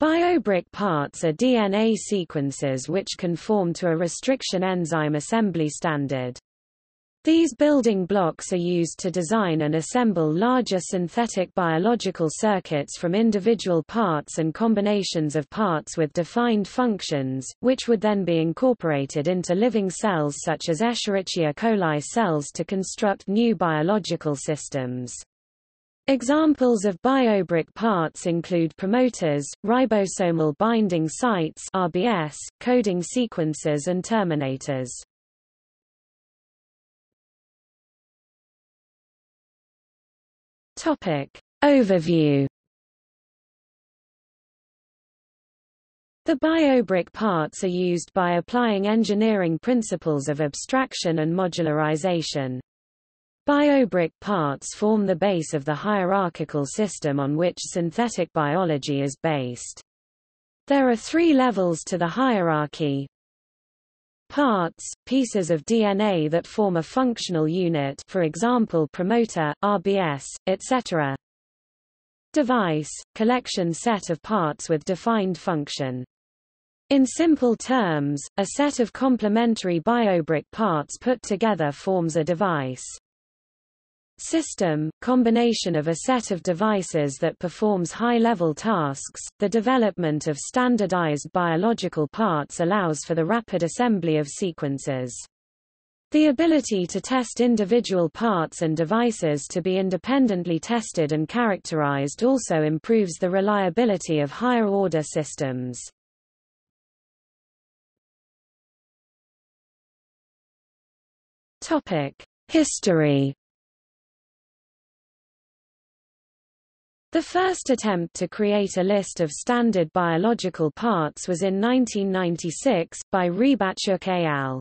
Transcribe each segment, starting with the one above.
Biobrick parts are DNA sequences which conform to a restriction enzyme assembly standard. These building blocks are used to design and assemble larger synthetic biological circuits from individual parts and combinations of parts with defined functions, which would then be incorporated into living cells such as Escherichia coli cells to construct new biological systems. Examples of biobrick parts include promoters, ribosomal binding sites RBS, coding sequences and terminators. Topic. Overview The biobrick parts are used by applying engineering principles of abstraction and modularization. Biobrick parts form the base of the hierarchical system on which synthetic biology is based. There are three levels to the hierarchy, Parts, pieces of DNA that form a functional unit for example promoter, RBS, etc. Device, collection set of parts with defined function. In simple terms, a set of complementary biobrick parts put together forms a device. System, combination of a set of devices that performs high-level tasks. The development of standardized biological parts allows for the rapid assembly of sequences. The ability to test individual parts and devices to be independently tested and characterized also improves the reliability of higher-order systems. Topic: History The first attempt to create a list of standard biological parts was in 1996, by Rybachuk al.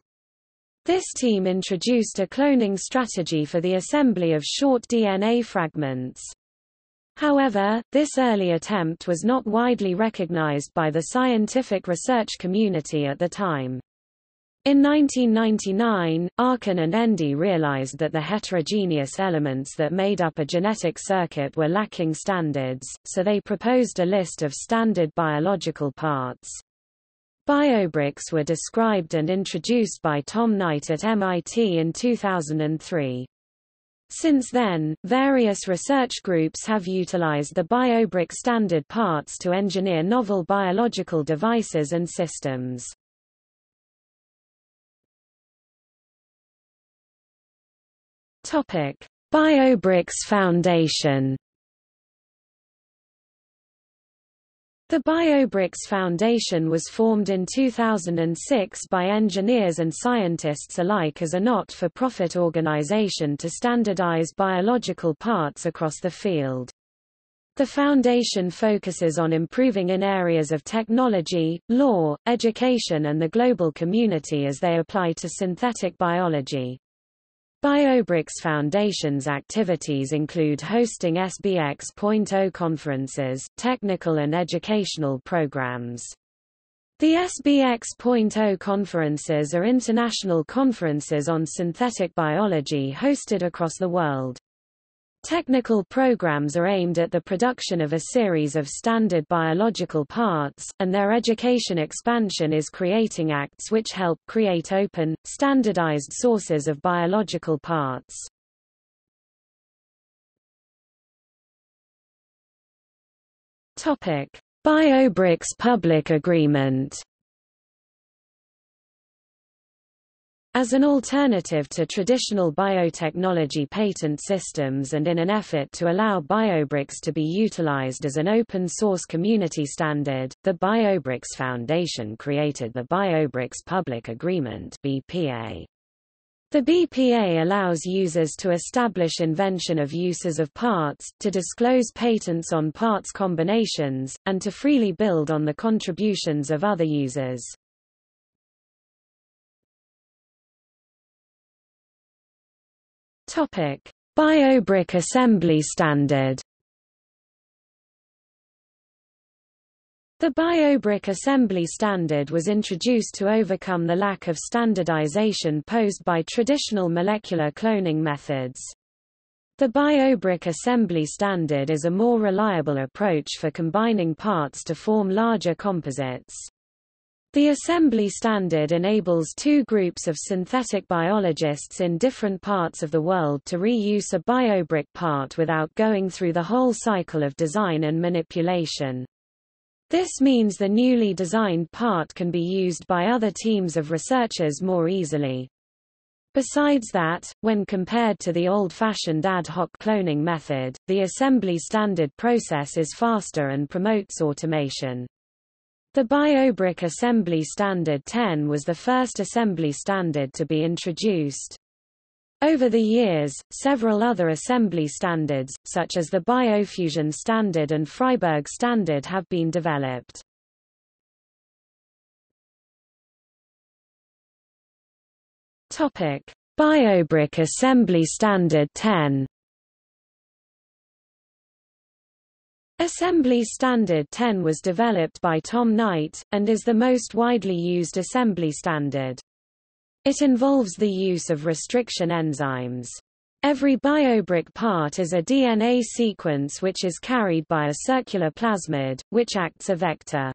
This team introduced a cloning strategy for the assembly of short DNA fragments. However, this early attempt was not widely recognized by the scientific research community at the time. In 1999, Arkin and Endy realized that the heterogeneous elements that made up a genetic circuit were lacking standards, so they proposed a list of standard biological parts. Biobricks were described and introduced by Tom Knight at MIT in 2003. Since then, various research groups have utilized the BioBrick standard parts to engineer novel biological devices and systems. Topic: BioBricks Foundation. The BioBricks Foundation was formed in 2006 by engineers and scientists alike as a not-for-profit organization to standardize biological parts across the field. The foundation focuses on improving in areas of technology, law, education and the global community as they apply to synthetic biology. BioBricks Foundation's activities include hosting SBX.0 conferences, technical and educational programs. The SBX.0 conferences are international conferences on synthetic biology hosted across the world. Technical programs are aimed at the production of a series of standard biological parts, and their education expansion is creating acts which help create open, standardized sources of biological parts. BioBricks public agreement As an alternative to traditional biotechnology patent systems and in an effort to allow BioBricks to be utilized as an open-source community standard, the BioBricks Foundation created the BioBricks Public Agreement BPA. The BPA allows users to establish invention of uses of parts, to disclose patents on parts combinations, and to freely build on the contributions of other users. Topic: BioBrick assembly standard. The BioBrick assembly standard was introduced to overcome the lack of standardization posed by traditional molecular cloning methods. The BioBrick assembly standard is a more reliable approach for combining parts to form larger composites. The assembly standard enables two groups of synthetic biologists in different parts of the world to reuse a biobrick part without going through the whole cycle of design and manipulation. This means the newly designed part can be used by other teams of researchers more easily. Besides that, when compared to the old-fashioned ad hoc cloning method, the assembly standard process is faster and promotes automation. The BioBrick Assembly Standard 10 was the first assembly standard to be introduced. Over the years, several other assembly standards, such as the Biofusion Standard and Freiburg Standard have been developed. BioBrick Assembly Standard 10 Assembly Standard 10 was developed by Tom Knight, and is the most widely used assembly standard. It involves the use of restriction enzymes. Every biobrick part is a DNA sequence which is carried by a circular plasmid, which acts a vector.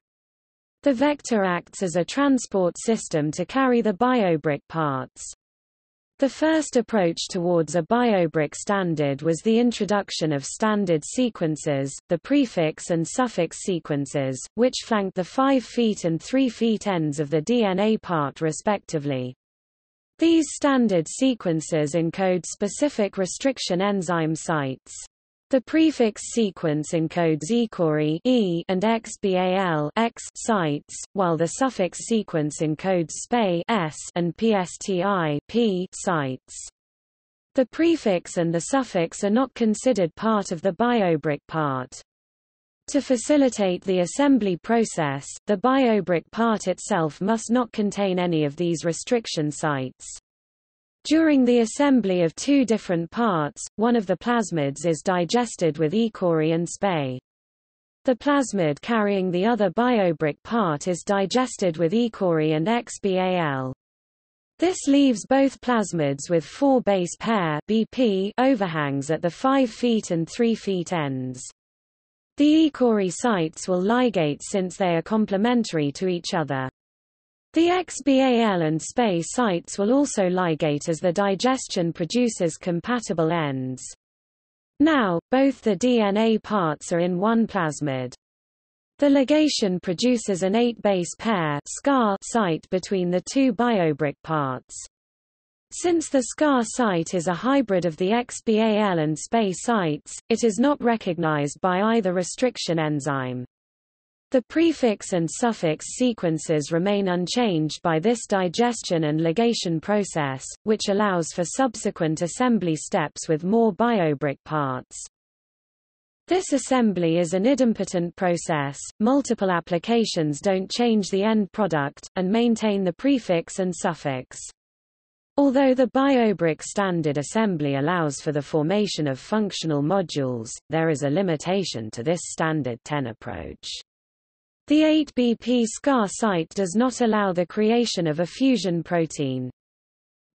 The vector acts as a transport system to carry the biobrick parts. The first approach towards a biobrick standard was the introduction of standard sequences, the prefix and suffix sequences, which flanked the 5' feet and 3' feet ends of the DNA part respectively. These standard sequences encode specific restriction enzyme sites. The prefix sequence encodes ECORI e and XBAL X sites, while the suffix sequence encodes SPA S and PSTI P sites. The prefix and the suffix are not considered part of the biobrick part. To facilitate the assembly process, the biobrick part itself must not contain any of these restriction sites. During the assembly of two different parts, one of the plasmids is digested with ECORI and SPA. The plasmid carrying the other biobrick part is digested with ECORI and XBAL. This leaves both plasmids with four base pair BP overhangs at the 5 feet and 3 feet ends. The ECORI sites will ligate since they are complementary to each other. The XBAL and SPA sites will also ligate as the digestion produces compatible ends. Now, both the DNA parts are in one plasmid. The ligation produces an 8-base pair SCAR site between the two biobrick parts. Since the SCAR site is a hybrid of the XBAL and SPA sites, it is not recognized by either restriction enzyme. The prefix and suffix sequences remain unchanged by this digestion and ligation process, which allows for subsequent assembly steps with more biobrick parts. This assembly is an idempotent process, multiple applications don't change the end product, and maintain the prefix and suffix. Although the BioBrick standard assembly allows for the formation of functional modules, there is a limitation to this standard 10 approach. The 8BP SCAR site does not allow the creation of a fusion protein.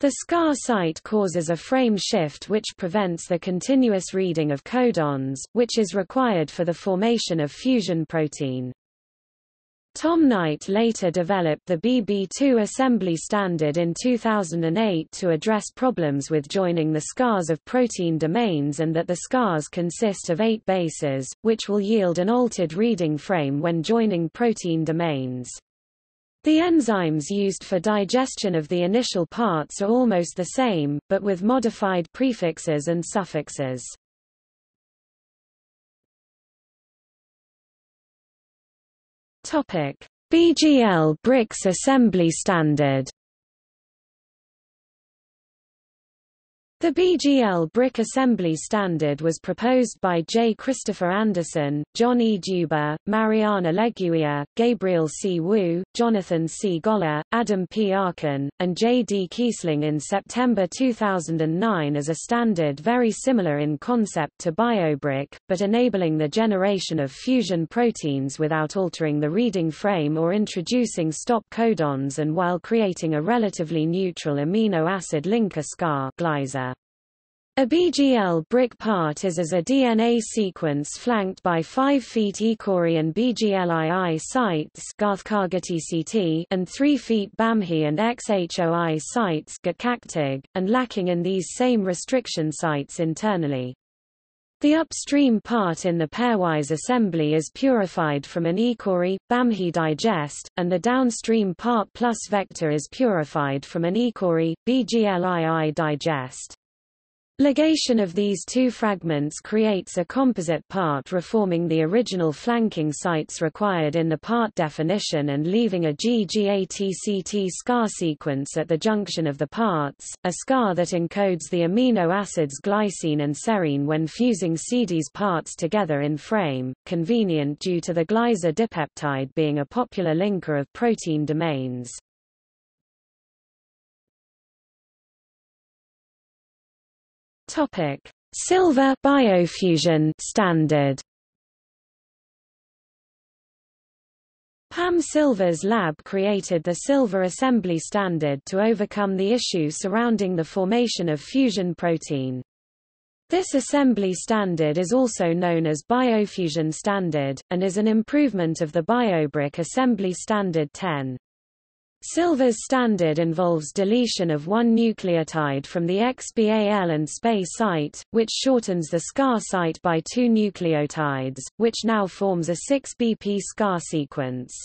The SCAR site causes a frame shift which prevents the continuous reading of codons, which is required for the formation of fusion protein. Tom Knight later developed the BB2 assembly standard in 2008 to address problems with joining the scars of protein domains and that the scars consist of eight bases, which will yield an altered reading frame when joining protein domains. The enzymes used for digestion of the initial parts are almost the same, but with modified prefixes and suffixes. Topic: BGL bricks assembly standard The BGL brick assembly standard was proposed by J. Christopher Anderson, John E. Duber, Mariana Leguia, Gabriel C. Wu, Jonathan C. Goller, Adam P. Arkin, and J. D. Kiesling in September 2009 as a standard very similar in concept to BioBrick, but enabling the generation of fusion proteins without altering the reading frame or introducing stop codons and while creating a relatively neutral amino acid linker SCAR glyzer. A BGL brick part is as a DNA sequence flanked by 5 feet Ecori and BGLII sites and 3 feet BAMHI and XHOI sites and lacking in these same restriction sites internally. The upstream part in the pairwise assembly is purified from an Ecori, BAMHI digest, and the downstream part plus vector is purified from an Ecori, BGLII digest. Ligation of these two fragments creates a composite part reforming the original flanking sites required in the part definition and leaving a GGATCT SCAR sequence at the junction of the parts, a SCAR that encodes the amino acids glycine and serine when fusing CD's parts together in frame, convenient due to the glycer dipeptide being a popular linker of protein domains. Topic: Silver biofusion standard. Pam Silver's lab created the Silver assembly standard to overcome the issue surrounding the formation of fusion protein. This assembly standard is also known as Biofusion Standard, and is an improvement of the BioBrick Assembly Standard 10. Silver's standard involves deletion of one nucleotide from the XBAL and SPA site, which shortens the SCAR site by two nucleotides, which now forms a 6BP SCAR sequence.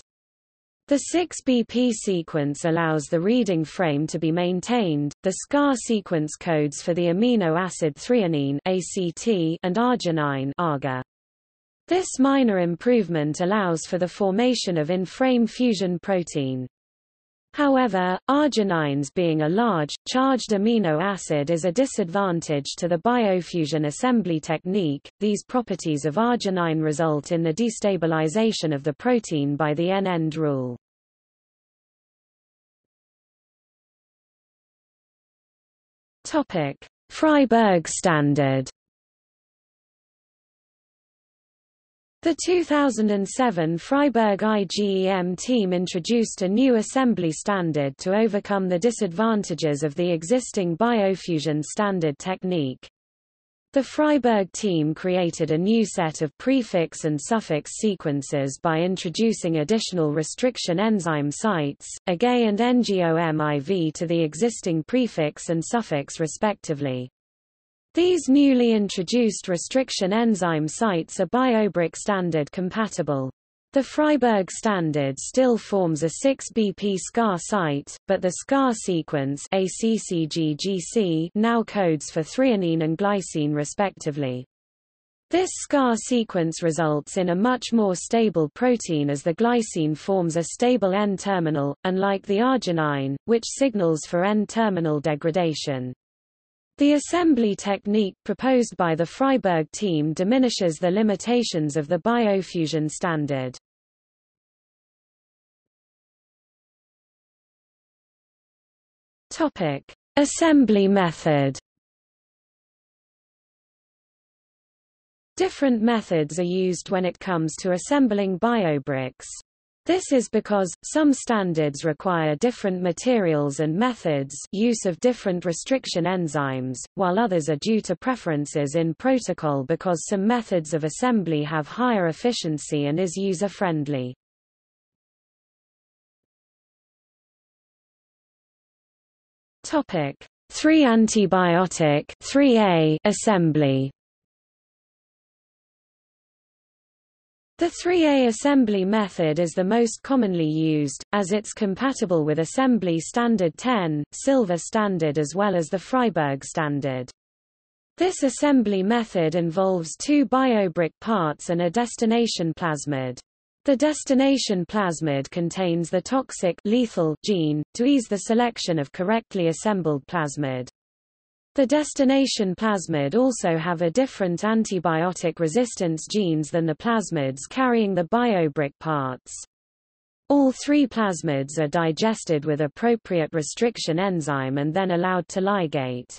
The 6BP sequence allows the reading frame to be maintained. The SCAR sequence codes for the amino acid threonine ACT and arginine AGA. This minor improvement allows for the formation of in-frame fusion protein. However, arginines being a large, charged amino acid is a disadvantage to the biofusion assembly technique. These properties of arginine result in the destabilization of the protein by the N-end rule. Topic: Freiberg standard The 2007 Freiburg IGEM team introduced a new assembly standard to overcome the disadvantages of the existing biofusion standard technique. The Freiburg team created a new set of prefix and suffix sequences by introducing additional restriction enzyme sites, AGA and NGOMIV to the existing prefix and suffix respectively. These newly introduced restriction enzyme sites are BioBrick standard compatible. The Freiberg standard still forms a 6BP SCAR site, but the SCAR sequence ACCGGC now codes for threonine and glycine respectively. This SCAR sequence results in a much more stable protein as the glycine forms a stable N-terminal, unlike the arginine, which signals for N-terminal degradation. The assembly technique proposed by the Freiburg team diminishes the limitations of the biofusion standard. Topic: Assembly method. Different methods are used when it comes to assembling biobricks. This is because, some standards require different materials and methods use of different restriction enzymes, while others are due to preferences in protocol because some methods of assembly have higher efficiency and is user-friendly. Topic: 3-antibiotic 3A assembly The 3A assembly method is the most commonly used, as it's compatible with Assembly Standard 10, Silver Standard as well as the Freiburg Standard. This assembly method involves two biobrick parts and a destination plasmid. The destination plasmid contains the toxic lethal gene, to ease the selection of correctly assembled plasmid. The destination plasmid also have a different antibiotic resistance genes than the plasmids carrying the biobrick parts. All three plasmids are digested with appropriate restriction enzyme and then allowed to ligate.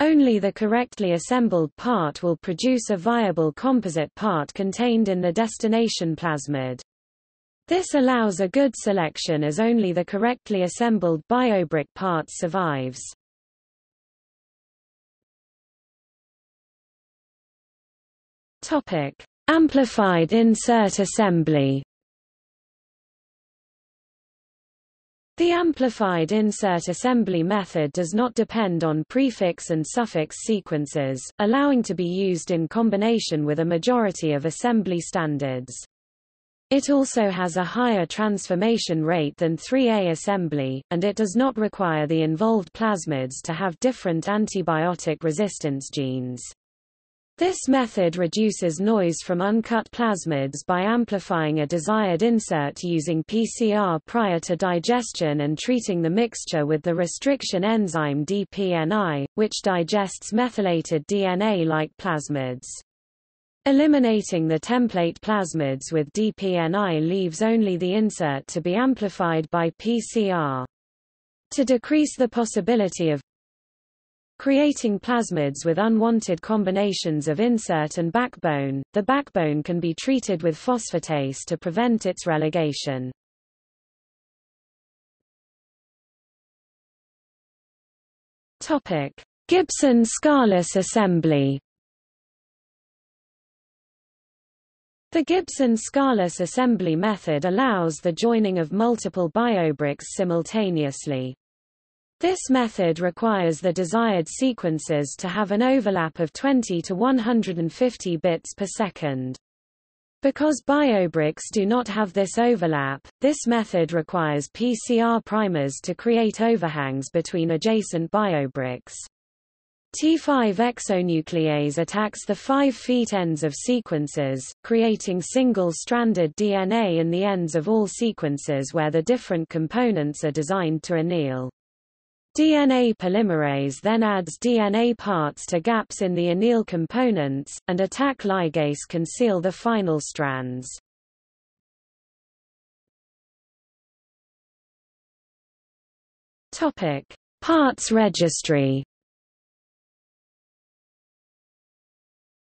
Only the correctly assembled part will produce a viable composite part contained in the destination plasmid. This allows a good selection as only the correctly assembled biobrick part survives. Topic: Amplified insert assembly. The amplified insert assembly method does not depend on prefix and suffix sequences, allowing to be used in combination with a majority of assembly standards. It also has a higher transformation rate than 3A assembly, and it does not require the involved plasmids to have different antibiotic resistance genes. This method reduces noise from uncut plasmids by amplifying a desired insert using PCR prior to digestion and treating the mixture with the restriction enzyme DPNI, which digests methylated DNA-like plasmids. Eliminating the template plasmids with DPNI leaves only the insert to be amplified by PCR. To decrease the possibility of creating plasmids with unwanted combinations of insert and backbone. The backbone can be treated with phosphatase to prevent its relegation. Topic: Gibson-Scarless assembly. The Gibson-Scarless assembly method allows the joining of multiple biobricks simultaneously. This method requires the desired sequences to have an overlap of 20 to 150 bits per second. Because biobricks do not have this overlap, this method requires PCR primers to create overhangs between adjacent biobricks. T5 exonuclease attacks the 5' feet ends of sequences, creating single-stranded DNA in the ends of all sequences where the different components are designed to anneal. DNA polymerase then adds DNA parts to gaps in the anneal components, and attack ligase can seal the final strands. Topic: Parts registry.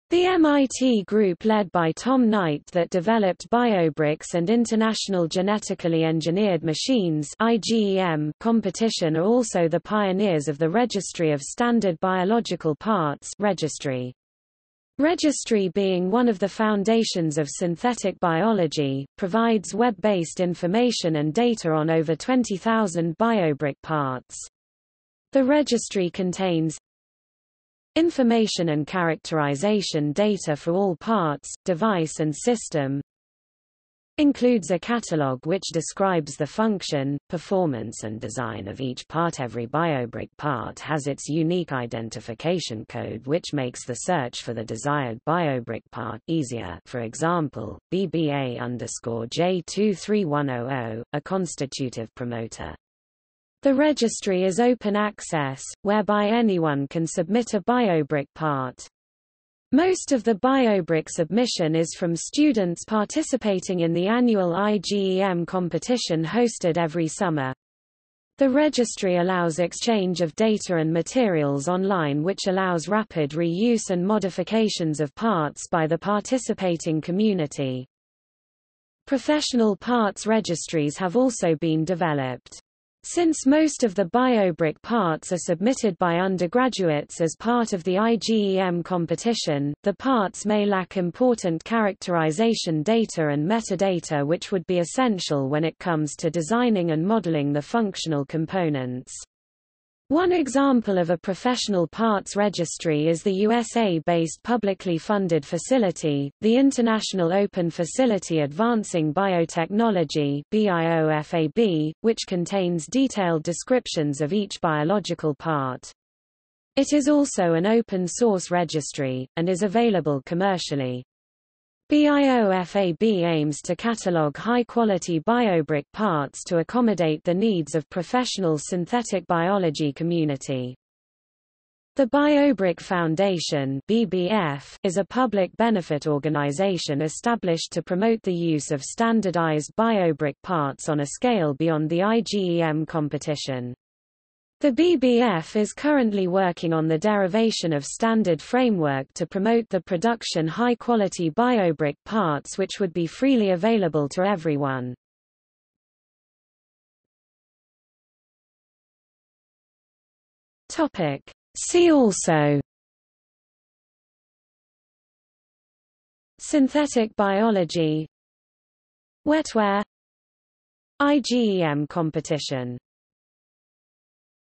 The MIT group led by Tom Knight that developed BioBricks and International Genetically Engineered Machines IGEM competition are also the pioneers of the Registry of Standard Biological Parts registry. Registry being one of the foundations of synthetic biology, provides web-based information and data on over 20,000 biobrick parts. The registry contains Information and characterization data for all parts, device and system includes a catalog which describes the function, performance and design of each part. Every biobrick part has its unique identification code which makes the search for the desired biobrick part easier. For example, BBA J23100, a constitutive promoter, the registry is open access, whereby anyone can submit a BioBrick part. Most of the BioBrick submission is from students participating in the annual IGEM competition hosted every summer. The registry allows exchange of data and materials online which allows rapid reuse and modifications of parts by the participating community. Professional parts registries have also been developed. Since most of the BioBrick parts are submitted by undergraduates as part of the IGEM competition, the parts may lack important characterization data and metadata which would be essential when it comes to designing and modeling the functional components. One example of a professional parts registry is the USA-based publicly funded facility, the International Open Facility Advancing Biotechnology which contains detailed descriptions of each biological part. It is also an open-source registry, and is available commercially. BIOFAB aims to catalog high-quality biobrick parts to accommodate the needs of professional synthetic biology community. The BioBrick Foundation BBF is a public benefit organization established to promote the use of standardized biobrick parts on a scale beyond the IGEM competition. The BBF is currently working on the derivation of standard framework to promote the production high-quality biobrick parts which would be freely available to everyone. See also. Synthetic biology. Wetware. IGEM competition